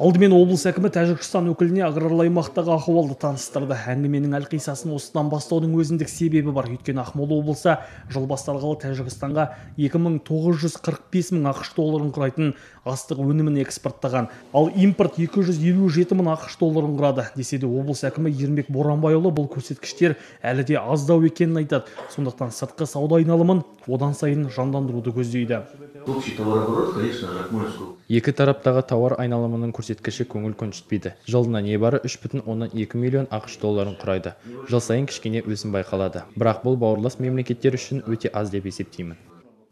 алдымен облыс әкімі тәжікстан өкіліне аграрлы аймақтағы ахуалды таныстырды. Әңгіменің әлқисасын осыдан бастаудың өзіндік себебі бар. Өйткені ақмола облысы жыл басталғалы тәжікстанға 2945 мың ақш долларын құрайтын астық өнімін экспорттаған. Ал импорт 257 мың ақш долларын құрады десе де облыс әкімі ермек боранбайұлы бұл көрсеткіштер әлі де аздау екенін айтады. Сондықтан сыртқы сауда айналымын одан сайын жандандыруды көздейді. Общий товарооборот, конечно же, Акмольского екі тараптағы тауар айналымының көрсеткіші көңіл көншітпейді жылына небары үш бүтін оннан екі миллион ақш долларын құрайды жыл сайын кішкене өсім байқалады бірақ бұл бауырлас мемлекеттер үшін өте аз деп есептеймін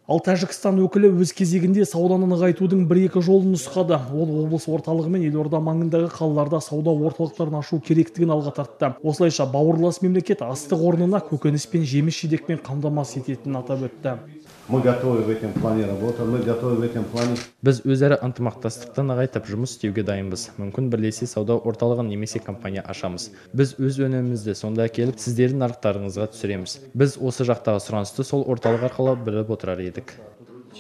Ал Тәжікстан өкілі өз кезегінде сауданы нығайтудың бір-екі жолын нұсқады. Ол облыс орталығы мен елорда маңындағы қалаларда сауда орталықтарын ашу керектігін алға тартты. Осылайша бауырлас мемлекет астық орнына көкөніс пен жеміс жидекпен қамтамасыз ететінін атап өтті. Мы готовы в этом плане работать, мы готовы в этом плане. Біз өзара ынтымақтастықты нығайтып жұмыс істеуге дайынбыз. Мүмкін бірлесе сауда орталығын немесе компания ашамыз. Біз өз өнімімізді сонда әкеліп сіздердің нарықтарыңызға түсіреміз. Біз осы жақтағы сұранысты сол орталық арқылы біліп отырар едік.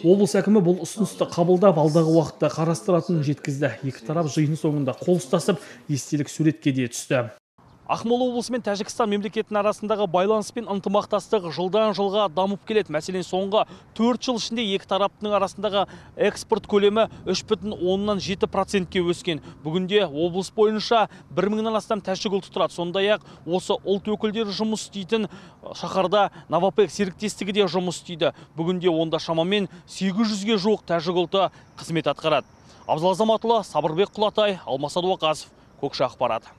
Облыс әкімі бұл ұсынысты қабылдап алдағы уақытта қарастыратынын жеткізді. Екі тарап жиын соңында қол ұстасып естелік суретке де түсті. Ақмола облысы мен Тәжікстан мемлекетінің арасындағы байланыс пен ынтымақтастық жылдан жылға дамып келеді. Мәселен, соңғы 4 жыл ішінде екі тараптың арасындағы экспорт көлемі 3,7 процентке өскен. Бүгінде облыс бойынша 1 мыңнан астам тәжік ұлты тұрады. Сондай-ақ осы ұлт өкілдері жұмыс істейтін шаһарда Новопек серіктестігі де жұмыс істейді. Бүгінде онда шамамен 800-ге жуық тәжік ұлты қызмет атқарады. Абзал Азаматұлы, Сабырбек Құлатай, Алмас Адуақасов, Көкші ақпарат.